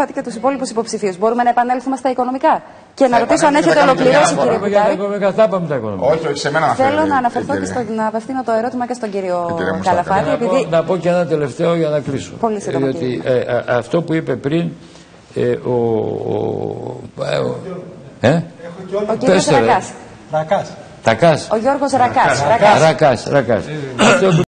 Αραφάτη και τους υπόλοιπους υποψηφίους. Μπορούμε να επανέλθουμε στα οικονομικά. Και να ρωτήσω αν έχετε ολοκληρώσει, κύριε μια Όχι, όχι, σε μένα. Θέλω να ε, αναφερθώ και στο, να απευθύνω το ερώτημα και στον κύριο. Καλαφάτη, Να πω, επειδή να πω και ένα τελευταίο για να κλείσω. Πολύ ε, σύντομα, Διότι ε, αυτό που είπε πριν ε, ο, ο, ε, ο, ε, ο κύριος Πέστε. Ρακάς, Ρακάς. Ο Γιώργος Ρακάς, Ρακάς. Ρακάς, Ρακάς. Ναι, ναι, ναι.